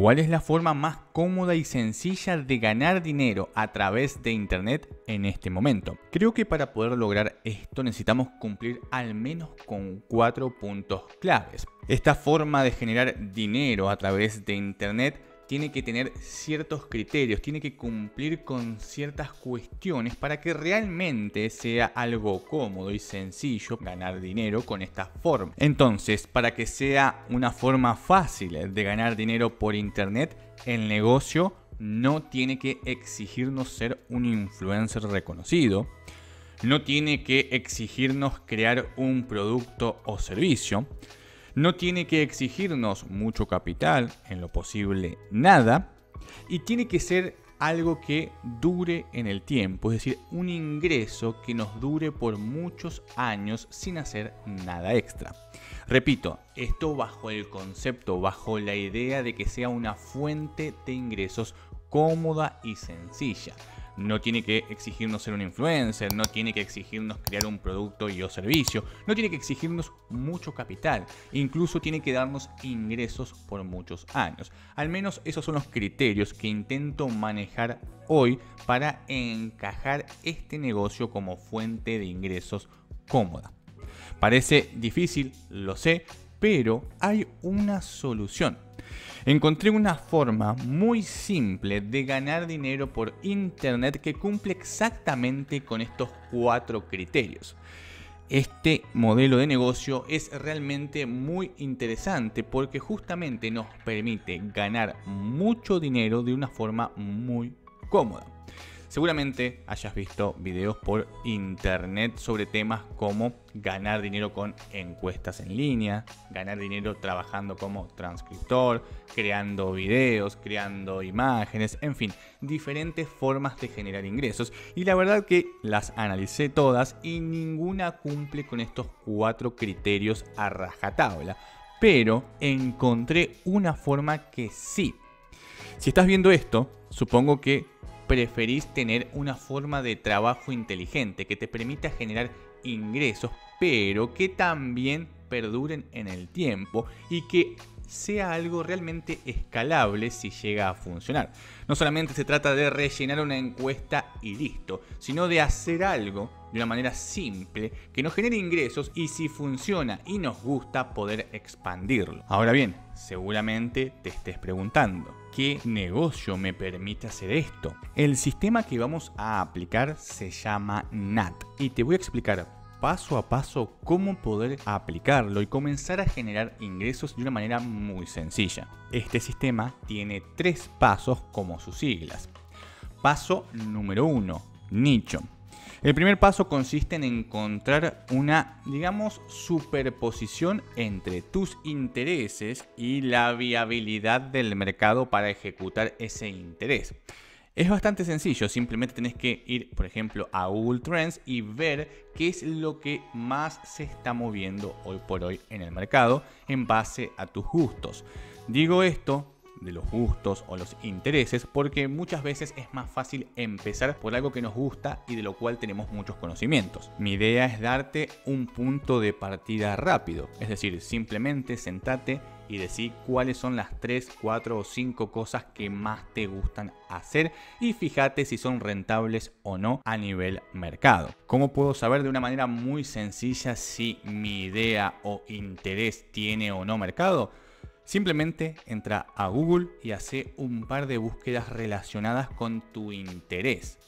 ¿Cuál es la forma más cómoda y sencilla de ganar dinero a través de Internet en este momento? Creo que para poder lograr esto necesitamos cumplir al menos con cuatro puntos claves. Esta forma de generar dinero a través de Internet tiene que tener ciertos criterios, tiene que cumplir con ciertas cuestiones para que realmente sea algo cómodo y sencillo ganar dinero con esta forma. Entonces, para que sea una forma fácil de ganar dinero por internet, el negocio no tiene que exigirnos ser un influencer reconocido, no tiene que exigirnos crear un producto o servicio, no tiene que exigirnos mucho capital, en lo posible nada, y tiene que ser algo que dure en el tiempo, es decir, un ingreso que nos dure por muchos años sin hacer nada extra. Repito, esto bajo el concepto, bajo la idea de que sea una fuente de ingresos cómoda y sencilla no tiene que exigirnos ser un influencer, no tiene que exigirnos crear un producto y o servicio, no tiene que exigirnos mucho capital, incluso tiene que darnos ingresos por muchos años. Al menos esos son los criterios que intento manejar hoy para encajar este negocio como fuente de ingresos cómoda. Parece difícil, lo sé, pero hay una solución. Encontré una forma muy simple de ganar dinero por internet que cumple exactamente con estos cuatro criterios. Este modelo de negocio es realmente muy interesante porque justamente nos permite ganar mucho dinero de una forma muy cómoda. Seguramente hayas visto videos por internet sobre temas como ganar dinero con encuestas en línea, ganar dinero trabajando como transcriptor, creando videos, creando imágenes, en fin, diferentes formas de generar ingresos. Y la verdad que las analicé todas y ninguna cumple con estos cuatro criterios a rajatabla. Pero encontré una forma que sí. Si estás viendo esto, supongo que preferís tener una forma de trabajo inteligente que te permita generar ingresos, pero que también perduren en el tiempo y que sea algo realmente escalable si llega a funcionar. No solamente se trata de rellenar una encuesta y listo, sino de hacer algo de una manera simple que nos genere ingresos y si funciona y nos gusta poder expandirlo. Ahora bien, seguramente te estés preguntando, ¿qué negocio me permite hacer esto? El sistema que vamos a aplicar se llama NAT y te voy a explicar paso a paso cómo poder aplicarlo y comenzar a generar ingresos de una manera muy sencilla. Este sistema tiene tres pasos como sus siglas. Paso número uno, nicho. El primer paso consiste en encontrar una, digamos, superposición entre tus intereses y la viabilidad del mercado para ejecutar ese interés. Es bastante sencillo, simplemente tenés que ir, por ejemplo, a Google Trends y ver qué es lo que más se está moviendo hoy por hoy en el mercado en base a tus gustos. Digo esto de los gustos o los intereses porque muchas veces es más fácil empezar por algo que nos gusta y de lo cual tenemos muchos conocimientos. Mi idea es darte un punto de partida rápido, es decir, simplemente sentate y decir cuáles son las 3, 4 o 5 cosas que más te gustan hacer y fíjate si son rentables o no a nivel mercado. ¿Cómo puedo saber de una manera muy sencilla si mi idea o interés tiene o no mercado? Simplemente entra a Google y hace un par de búsquedas relacionadas con tu interés.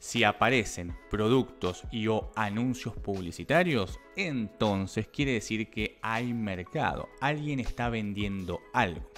Si aparecen productos y o anuncios publicitarios, entonces quiere decir que hay mercado, alguien está vendiendo algo.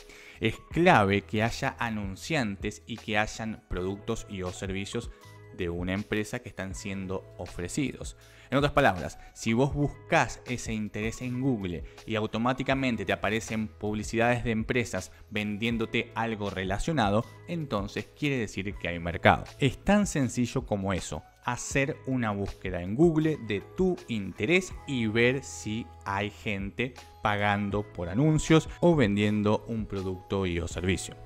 Es clave que haya anunciantes y que hayan productos y o servicios de una empresa que están siendo ofrecidos. En otras palabras, si vos buscas ese interés en Google y automáticamente te aparecen publicidades de empresas vendiéndote algo relacionado, entonces quiere decir que hay mercado. Es tan sencillo como eso hacer una búsqueda en Google de tu interés y ver si hay gente pagando por anuncios o vendiendo un producto y o servicio.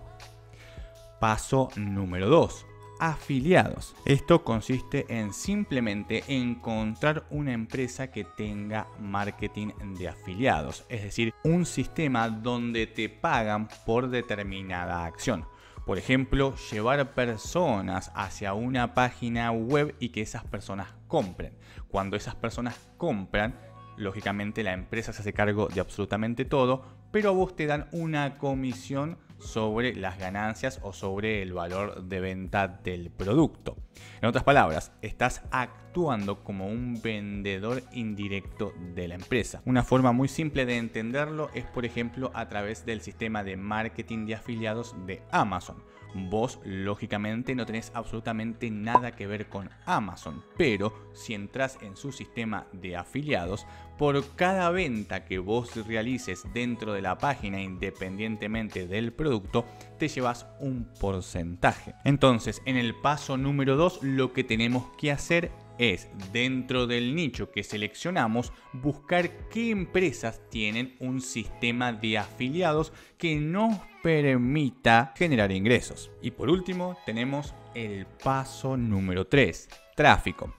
Paso número 2 afiliados. Esto consiste en simplemente encontrar una empresa que tenga marketing de afiliados, es decir, un sistema donde te pagan por determinada acción. Por ejemplo, llevar personas hacia una página web y que esas personas compren. Cuando esas personas compran, lógicamente la empresa se hace cargo de absolutamente todo, pero a vos te dan una comisión sobre las ganancias o sobre el valor de venta del producto. En otras palabras, estás actuando como un vendedor indirecto de la empresa. Una forma muy simple de entenderlo es, por ejemplo, a través del sistema de marketing de afiliados de Amazon. Vos, lógicamente, no tenés absolutamente nada que ver con Amazon, pero si entras en su sistema de afiliados, por cada venta que vos realices dentro de la página, independientemente del producto, te llevas un porcentaje. Entonces, en el paso número 2, lo que tenemos que hacer es, dentro del nicho que seleccionamos, buscar qué empresas tienen un sistema de afiliados que nos permita generar ingresos. Y por último, tenemos el paso número 3, tráfico.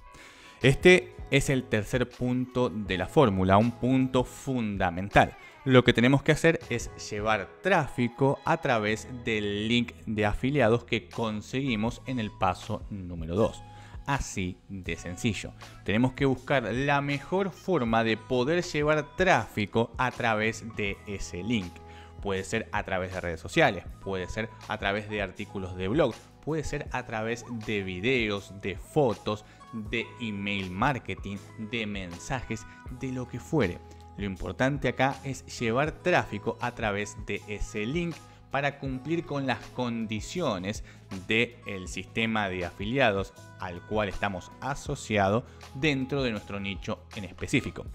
Este es el tercer punto de la fórmula, un punto fundamental. Lo que tenemos que hacer es llevar tráfico a través del link de afiliados que conseguimos en el paso número 2 así de sencillo. Tenemos que buscar la mejor forma de poder llevar tráfico a través de ese link. Puede ser a través de redes sociales, puede ser a través de artículos de blog, puede ser a través de videos, de fotos, de email marketing, de mensajes, de lo que fuere. Lo importante acá es llevar tráfico a través de ese link para cumplir con las condiciones del sistema de afiliados al cual estamos asociados dentro de nuestro nicho en específico.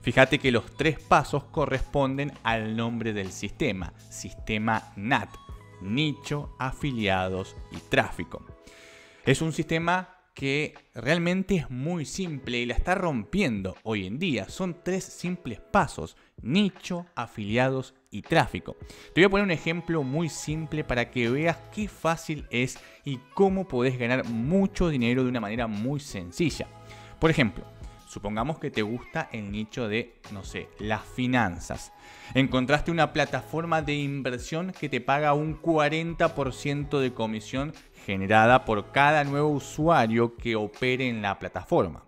Fíjate que los tres pasos corresponden al nombre del sistema, sistema NAT, nicho, afiliados y tráfico. Es un sistema que realmente es muy simple y la está rompiendo hoy en día. Son tres simples pasos, nicho, afiliados y tráfico. Te voy a poner un ejemplo muy simple para que veas qué fácil es y cómo podés ganar mucho dinero de una manera muy sencilla. Por ejemplo, supongamos que te gusta el nicho de, no sé, las finanzas. Encontraste una plataforma de inversión que te paga un 40% de comisión generada por cada nuevo usuario que opere en la plataforma.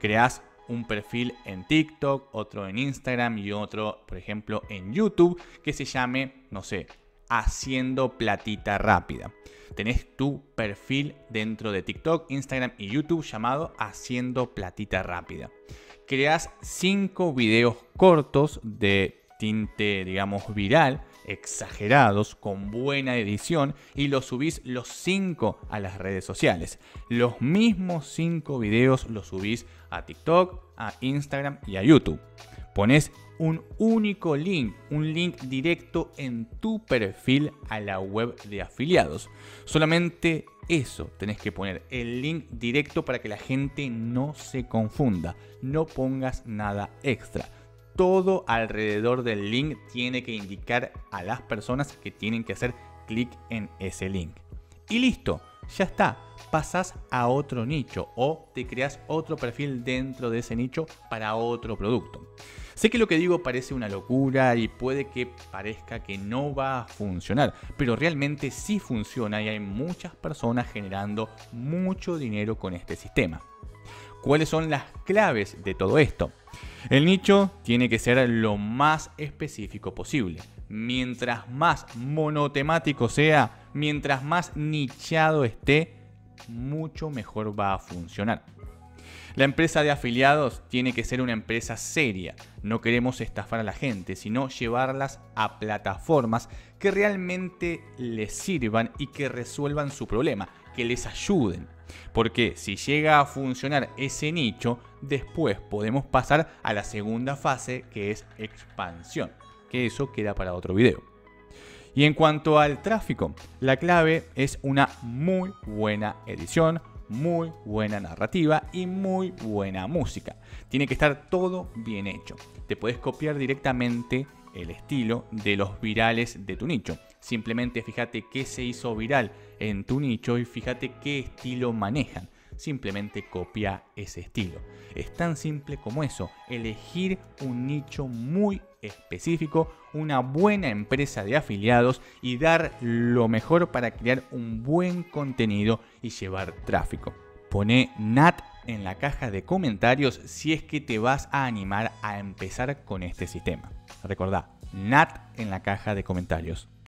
Creas un perfil en TikTok, otro en Instagram y otro, por ejemplo, en YouTube que se llame, no sé, haciendo platita rápida. Tenés tu perfil dentro de TikTok, Instagram y YouTube llamado haciendo platita rápida. Creas 5 videos cortos de tinte, digamos, viral exagerados, con buena edición y los subís los 5 a las redes sociales. Los mismos 5 videos los subís a TikTok, a Instagram y a YouTube. Pones un único link, un link directo en tu perfil a la web de afiliados. Solamente eso tenés que poner, el link directo para que la gente no se confunda. No pongas nada extra todo alrededor del link tiene que indicar a las personas que tienen que hacer clic en ese link. Y listo, ya está. Pasas a otro nicho o te creas otro perfil dentro de ese nicho para otro producto. Sé que lo que digo parece una locura y puede que parezca que no va a funcionar, pero realmente sí funciona y hay muchas personas generando mucho dinero con este sistema. ¿Cuáles son las claves de todo esto? El nicho tiene que ser lo más específico posible. Mientras más monotemático sea, mientras más nichado esté, mucho mejor va a funcionar. La empresa de afiliados tiene que ser una empresa seria. No queremos estafar a la gente, sino llevarlas a plataformas que realmente les sirvan y que resuelvan su problema, que les ayuden. Porque si llega a funcionar ese nicho, después podemos pasar a la segunda fase que es expansión, que eso queda para otro video. Y en cuanto al tráfico, la clave es una muy buena edición, muy buena narrativa y muy buena música. Tiene que estar todo bien hecho. Te puedes copiar directamente el estilo de los virales de tu nicho. Simplemente fíjate qué se hizo viral en tu nicho y fíjate qué estilo manejan. Simplemente copia ese estilo. Es tan simple como eso, elegir un nicho muy específico, una buena empresa de afiliados y dar lo mejor para crear un buen contenido y llevar tráfico. Pone NAT en la caja de comentarios si es que te vas a animar a empezar con este sistema. Recordá, NAT en la caja de comentarios.